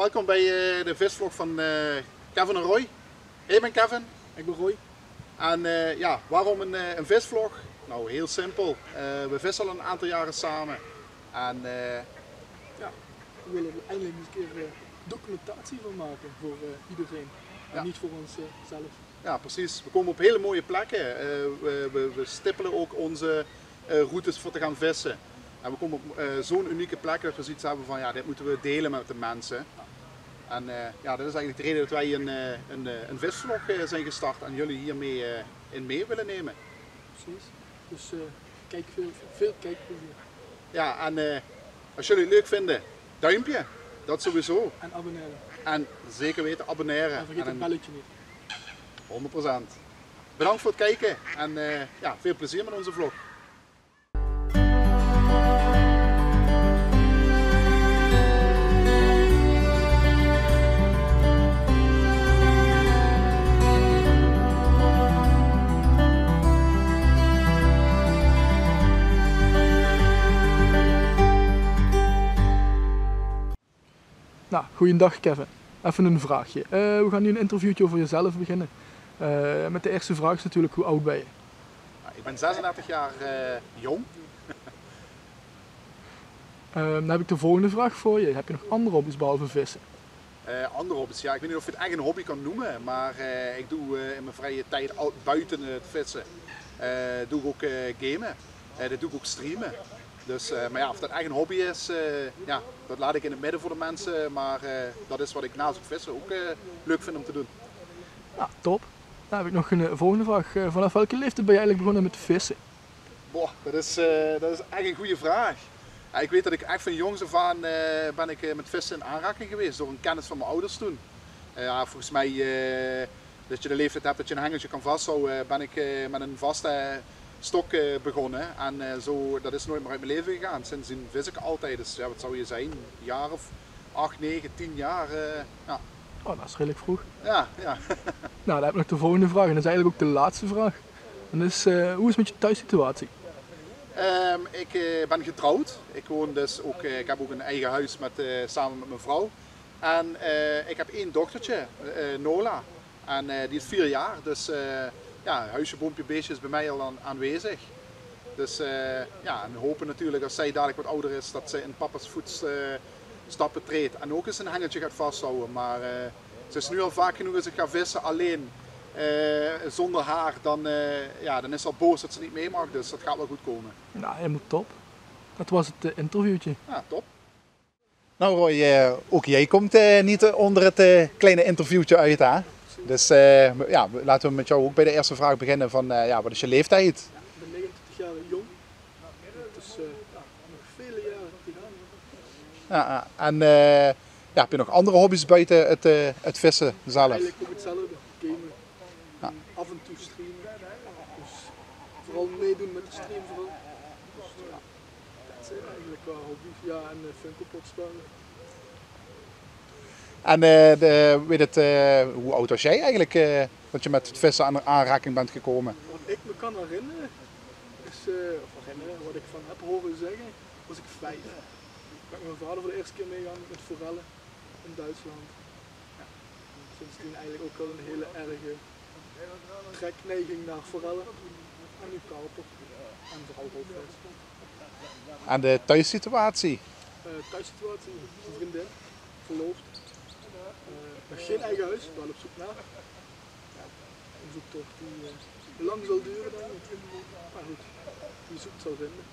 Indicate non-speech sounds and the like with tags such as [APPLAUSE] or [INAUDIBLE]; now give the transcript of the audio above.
welkom bij uh, de visvlog van uh, Kevin en Roy. Ik ben Kevin. Ik ben Roy. En uh, ja, waarom een, een, visvlog? Nou, heel simpel. we vissen al een aantal jaren samen. En ja, we willen er eindelijk eens een keer documentatie van maken voor iedereen. En ja. niet voor onszelf. ja, precies. We komen op hele mooie plekken. We, we, we, stippelen ook onze routes voor te gaan vissen. En we komen op uh, zo'n unieke plek dat we zoiets hebben van ja, dit moeten we delen met de mensen. En uh, ja, dat is eigenlijk de reden dat wij een, uh, een, een visvlog zijn gestart en jullie hiermee in mee willen nemen. Precies. Dus kijk veel, veel kijkplezier. Ja, en als jullie het leuk vinden, duimpje. Dat sowieso. En abonneren. En zeker weten abonneren. En vergeet het belletje niet. 100%. Bedankt voor het kijken en ja, veel plezier met onze vlog. Nou, goeiedag Kevin. Even een vraagje. Uh, we gaan nu een interviewtje over jezelf beginnen. Uh, met de eerste vraag is natuurlijk, hoe oud ben je? Nou, ik ben 36 jaar uh, jong. [LAUGHS] dan heb ik de volgende vraag voor je. Heb je nog andere hobby's behalve vissen? andere hobby's, ja. Ik weet niet of je het echt een hobby kan noemen, maar ik doe in mijn vrije tijd buiten het vissen, doe ik ook gamen. Dat doe ik ook streamen. Dus, uh, maar ja, of dat echt een hobby is, uh, ja, dat laat ik in het midden voor de mensen. Maar dat is wat ik naast het vissen ook leuk vind om te doen. Ja, top. Dan heb ik nog een volgende vraag. vanaf welke leeftijd ben je eigenlijk begonnen met vissen? Boah, dat is, dat is echt een goede vraag. Ja, ik weet dat ik echt van jongs af aan ben ik met vissen in aanraking geweest door een kennis van mijn ouders toen. ja, volgens mij dat je de leeftijd hebt dat je een hengeltje kan vasthouden, ben ik met een vaste stok eh, begonnen. En eh, zo, dat is nooit meer uit mijn leven gegaan. Sindsdien vis ik altijd. Dus ja, wat zou je zijn? Een jaar of 8, 9, 10 jaar. Eh, ja. Oh, dat is redelijk vroeg. Ja, ja. [LAUGHS] nou, dan heb ik nog de volgende vraag. En dat is eigenlijk ook de laatste vraag. En uh, hoe is het met je thuissituatie? Um, ik uh, ben getrouwd. Ik woon dus ook, uh, ik heb ook een eigen huis met, samen met mijn vrouw. En ik heb één dochtertje, Nola. En die is vier jaar. Dus ja, huisje, boompje, beestje is bij mij al aanwezig. Dus uh, ja, en we hopen natuurlijk als zij dadelijk wat ouder is, dat ze in papa's voetstappen treedt. En ook eens een hengeltje gaat vasthouden. Maar uh, ze is nu al vaak genoeg als ik ga vissen alleen. Uh, zonder haar, dan, ja, dan is ze al boos dat ze niet mee mag. Dus dat gaat wel goed komen. Nou, helemaal top. Dat was het interviewtje. Ja, top. Nou Roy, ook jij komt niet onder het kleine interviewtje uit hè? Dus uh, ja, laten we met jou ook bij de eerste vraag beginnen van uh, ja, wat is je leeftijd? Ja, ik ben 29 jaar jong. Dus uh, ja, nog vele jaren te gaan. Ja, en ja, heb je nog andere hobby's buiten het, het vissen zelf? Eigenlijk ook hetzelfde, gamen. Ja. Af en toe streamen. Dus vooral meedoen met de stream vooral. Dus ja, dat zijn eigenlijk qua hobby's. Ja, en Funko Pop spelen. En de, weet het, uh, hoe oud was jij eigenlijk uh, dat je met het vissen aan aanraking bent gekomen? Wat ik me kan herinneren, is, of herinneren, wat ik van heb horen zeggen, was ik vijf. Ik ben met mijn vader voor de eerste keer meegegaan met forellen in Duitsland. Ja, sindsdien eigenlijk ook al een hele erge trekneiging naar forellen. En nu karper. En vooral roodvis. En de thuissituatie? thuissituatie, een vriendin, verloofd geen eigen huis, wel op zoek naar. Ja, een zoektocht die uh, lang zal duren ik. Maar goed, die zoekt zal vinden.